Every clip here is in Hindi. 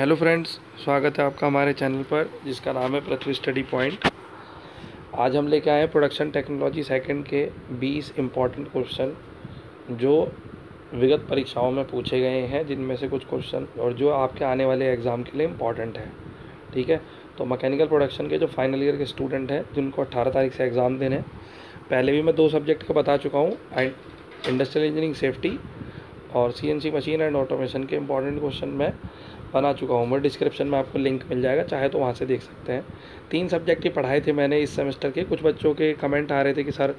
हेलो फ्रेंड्स, स्वागत है आपका हमारे चैनल पर, जिसका नाम है पृथ्वी स्टडी पॉइंट। आज हम लेके आए हैं प्रोडक्शन टेक्नोलॉजी सेकंड के 20 इंपॉर्टेंट क्वेश्चन, जो विगत परीक्षाओं में पूछे गए हैं, जिनमें से कुछ क्वेश्चन, और जो आपके आने वाले एग्ज़ाम के लिए इंपॉर्टेंट है, ठीक है? तो मैकेनिकल प्रोडक्शन के जो फाइनल ईयर के स्टूडेंट हैं, जिनको अट्ठारह तारीख से एग्ज़ाम देने पहले भी मैं दो सब्जेक्ट का बता चुका हूँ इंडस्ट्रियल इंजीनियरिंग सेफ्टी, और सीएनसी मशीन एंड ऑटोमेशन के इंपॉर्टेंट क्वेश्चन मैं बना चुका हूँ। मैं डिस्क्रिप्शन में आपको लिंक मिल जाएगा, चाहे तो वहाँ से देख सकते हैं। तीन सब्जेक्ट ही पढ़ाए थे मैंने इस सेमेस्टर के। कुछ बच्चों के कमेंट आ रहे थे कि, सर,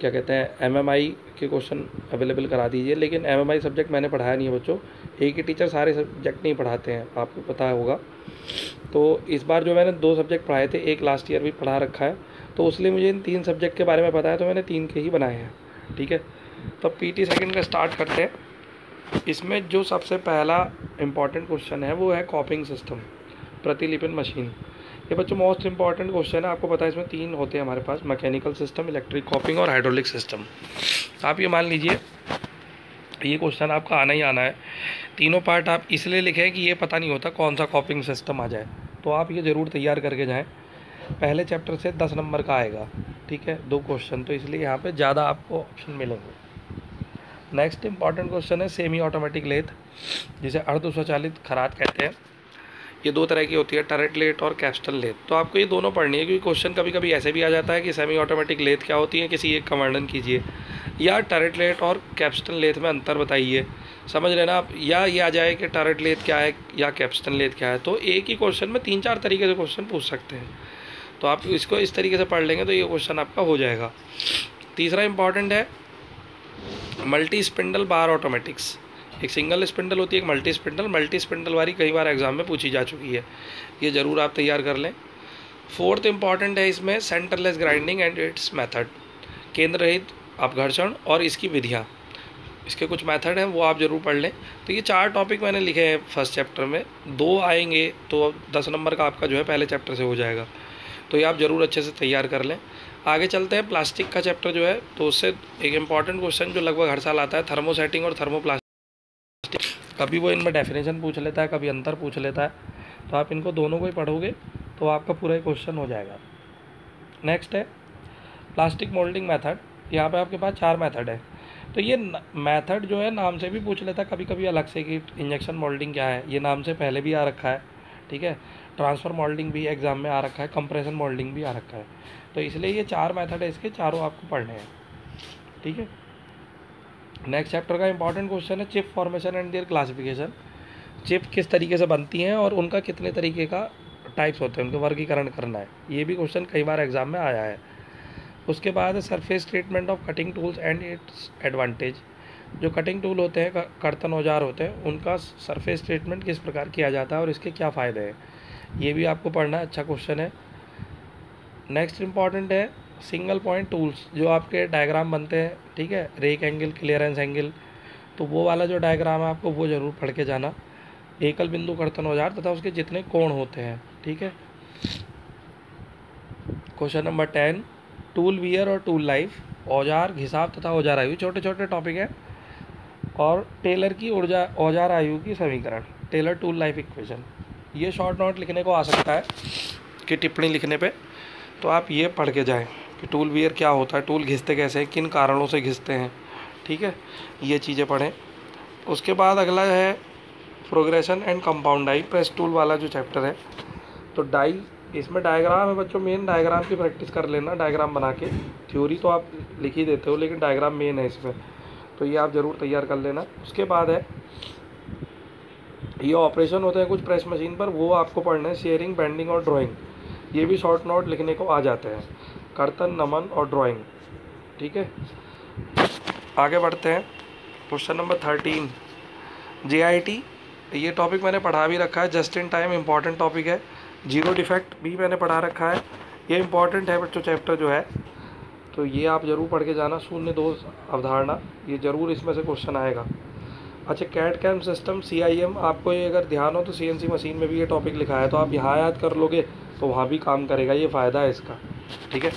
क्या कहते हैं एमएमआई के क्वेश्चन अवेलेबल करा दीजिए। लेकिन एमएमआई सब्जेक्ट मैंने पढ़ाया नहीं है बच्चों। एक ही टीचर सारे सब्जेक्ट नहीं पढ़ाते हैं, आपको पता होगा। तो इस बार जो मैंने दो सब्जेक्ट पढ़ाए थे, एक लास्ट ईयर भी पढ़ा रखा है। तो उसलिए मुझे इन तीन सब्जेक्ट के बारे में पता है तो मैंने तीन के ही बनाए हैं। ठीक है? तो पी टी सेकेंड का स्टार्ट करते हैं। इसमें जो सबसे पहला इंपॉर्टेंट क्वेश्चन है, वो है कॉपिंग सिस्टम प्रतिलिपन मशीन ये बच्चों मोस्ट इंपॉर्टेंट क्वेश्चन है, आपको पता है इसमें तीन होते हैं हमारे पास मैकेनिकल सिस्टम इलेक्ट्रिक कॉपिंग और हाइड्रोलिक सिस्टम आप ये मान लीजिए, ये क्वेश्चन आपका आना ही आना है. तीनों पार्ट आप इसलिए लिखें कि ये पता नहीं होता कौन सा कॉपिंग सिस्टम आ जाए. तो आप ये ज़रूर तैयार करके जाएँ. पहले चैप्टर से दस नंबर का आएगा, ठीक है? दो क्वेश्चन तो इसलिए यहाँ पे ज़्यादा आपको ऑप्शन मिलेंगे. नेक्स्ट इंपॉर्टेंट क्वेश्चन है सेमी ऑटोमेटिक लेथ जिसे अर्ध स्वचालित खराद कहते हैं। ये दो तरह की होती है टरेट लेट और कैप्स्टन लेथ तो आपको ये दोनों पढ़नी है, क्योंकि क्वेश्चन कभी कभी ऐसे भी आ जाता है कि सेमी ऑटोमेटिक लेथ क्या होती है, किसी एक का वर्णन कीजिए। या टरेट लेट और कैप्स्टन लेथ में अंतर बताइए। समझ लेना आप, या ये आ जाए कि टरेट लेथ क्या है, या कैप्स्टन लेथ क्या है तो एक ही क्वेश्चन में तीन चार तरीके से क्वेश्चन पूछ सकते हैं। तो आप इसको इस तरीके से पढ़ लेंगे तो ये क्वेश्चन आपका हो जाएगा। तीसरा इंपॉर्टेंट है मल्टी स्पिंडल बार ऑटोमेटिक्स एक सिंगल स्पिंडल होती है, एक मल्टी स्पिंडल मल्टी स्पिंडल वाली कई बार एग्ज़ाम में पूछी जा चुकी है। ये ज़रूर आप तैयार कर लें। फोर्थ इंपॉर्टेंट है इसमें centreless grinding and its method केंद्र रहित अपघर्षण और इसकी विधियाँ। इसके कुछ मेथड हैं, वो आप ज़रूर पढ़ लें। तो ये चार टॉपिक मैंने लिखे हैं फ़र्स्ट चैप्टर में। दो आएँगे तो दस नंबर का आपका जो है पहले चैप्टर से हो जाएगा। तो ये आप ज़रूर अच्छे से तैयार कर लें। आगे चलते हैं, प्लास्टिक का चैप्टर जो है तो उससे एक इंपॉर्टेंट क्वेश्चन जो लगभग हर साल आता है थर्मोसेटिंग और थर्मोप्लास्टिक कभी वो इनमें डेफिनेशन पूछ लेता है, कभी अंतर पूछ लेता है। तो आप इनको दोनों को ही पढ़ोगे तो आपका पूरा ही क्वेश्चन हो जाएगा। नेक्स्ट है प्लास्टिक मोल्डिंग मेथड यहाँ पे आपके पास चार मेथड है। तो ये मेथड जो है, नाम से भी पूछ लेता है कभी कभी अलग से कि इंजेक्शन मोल्डिंग क्या है, ये नाम से पहले भी आ रखा है, ठीक है? ट्रांसफ़र मोल्डिंग भी एग्ज़ाम में आ रखा है कंप्रेशन मोल्डिंग भी आ रखा है। तो इसलिए ये चार मेथड है, इसके चारों आपको पढ़ने हैं। ठीक है? नेक्स्ट चैप्टर का इंपॉर्टेंट क्वेश्चन है chip formation and their classification chip किस तरीके से बनती हैं और उनका कितने तरीके का टाइप्स होते हैं, उनके वर्गीकरण करना है। ये भी क्वेश्चन कई बार एग्ज़ाम में आया है। उसके बाद surface treatment of cutting tools and its advantage जो कटिंग टूल होते हैं कर्तन औज़ार होते हैं, उनका सरफेस ट्रीटमेंट किस प्रकार किया जाता है और इसके क्या फ़ायदे हैं? ये भी आपको पढ़ना अच्छा क्वेश्चन है। नेक्स्ट इंपॉर्टेंट है सिंगल पॉइंट टूल्स जो आपके डायग्राम बनते हैं, ठीक है? रेक एंगल क्लियरेंस एंगल तो वो वाला जो डायग्राम है आपको वो ज़रूर पढ़ के जाना। एकल बिंदु कर्तन औज़ार तथा उसके जितने कोण होते हैं, ठीक है? Question number ten tool wear और टूल लाइफ औज़ार घिसाब तथा औज़ार आयु छोटे छोटे टॉपिक हैं। और टेलर की ऊर्जा, औज़ार आयु की समीकरण टेलर टूल लाइफ इक्वेशन ये शॉर्ट नोट लिखने को आ सकता है कि टिप्पणी लिखने पे। तो आप ये पढ़ के जाएँ कि टूल वियर क्या होता है टूल घिसते कैसे हैं, किन कारणों से घिसते हैं, ठीक है? ये चीज़ें पढ़ें। उसके बाद अगला है progression and compound die press tool वाला जो चैप्टर है तो डाई इसमें डायग्राम है बच्चों मेन डायग्राम की प्रैक्टिस कर लेना डायग्राम बना के। थ्योरी तो आप लिख ही देते हो, लेकिन डायग्राम मेन है इसमें। तो ये आप ज़रूर तैयार कर लेना। उसके बाद है ये ऑपरेशन होते हैं कुछ प्रेस मशीन पर, वो आपको पढ़ना है, शेयरिंग, बेंडिंग और ड्राइंग। ये भी शॉर्ट नोट लिखने को आ जाते हैं। कर्तन, नमन और ड्राइंग। ठीक है? आगे बढ़ते हैं। Question number thirteen. जे ये टॉपिक मैंने पढ़ा भी रखा है। Just in time important topic है। ज़ीरो डिफेक्ट भी मैंने पढ़ा रखा है। ये इंपॉर्टेंट है, बच्चों चैप्टर जो है। तो ये आप ज़रूर पढ़ के जाना। शून्य दोष अवधारणा। ये ज़रूर इसमें से क्वेश्चन आएगा। अच्छा CAD CAM system C I M आपको ये अगर ध्यान हो तो सी एन सी मशीन में भी ये टॉपिक लिखा है तो आप यहाँ याद कर लोगे तो वहाँ भी काम करेगा, ये फ़ायदा है इसका, ठीक है?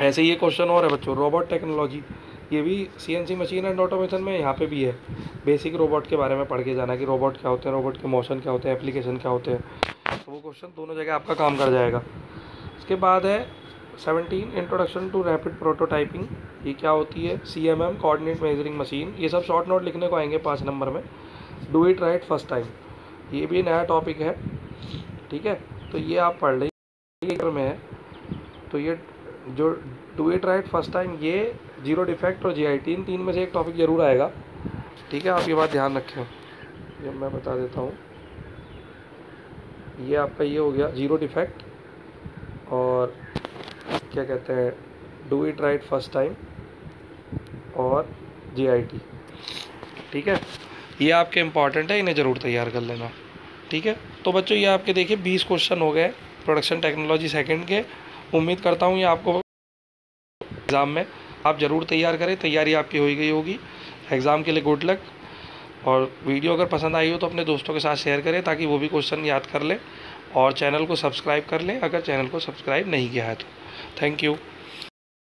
ऐसे ही ये क्वेश्चन और है बच्चों रोबोट टेक्नोलॉजी ये भी C N C machine and automation में यहाँ पे भी है बेसिक रोबोट के बारे में पढ़ के जाना कि रोबोट क्या होते हैं रोबोट के मोशन क्या होते हैं एप्लीकेशन क्या होते हैं तो वो क्वेश्चन दोनों जगह आपका काम कर जाएगा। उसके बाद है seventeen introduction to rapid prototyping ये क्या होती है? C M M coordinate measuring machine ये सब शॉर्ट नोट लिखने को आएँगे पाँच नंबर में. Do it right first time ये भी नया टॉपिक है. ठीक है? तो ये आप पढ़ लीजिए में है. तो ये जो do it right first time ये ज़ीरो डिफेक्ट और जी आई टी इन तीन में से एक टॉपिक ज़रूर आएगा. ठीक है? आप ये बात ध्यान रखें. ये मैं बता देता हूँ. ये आपका ये हो गया ज़ीरो डिफेक्ट और क्या कहते हैं? Do it right first time और जी आई टी ठीक है? ये आपके इंपॉर्टेंट है, इन्हें ज़रूर तैयार कर लेना। ठीक है? तो बच्चों, ये आपके देखिए, बीस क्वेश्चन हो गए प्रोडक्शन टेक्नोलॉजी सेकंड के। उम्मीद करता हूँ ये आपको एग्ज़ाम में आप ज़रूर तैयार करें। तैयारी आपकी हो गई होगी। एग्ज़ाम के लिए गुड लक और वीडियो अगर पसंद आई हो तो अपने दोस्तों के साथ शेयर करें ताकि वो भी क्वेश्चन याद कर लें। और चैनल को सब्सक्राइब कर लें, अगर चैनल को सब्सक्राइब नहीं किया है तो। Thank you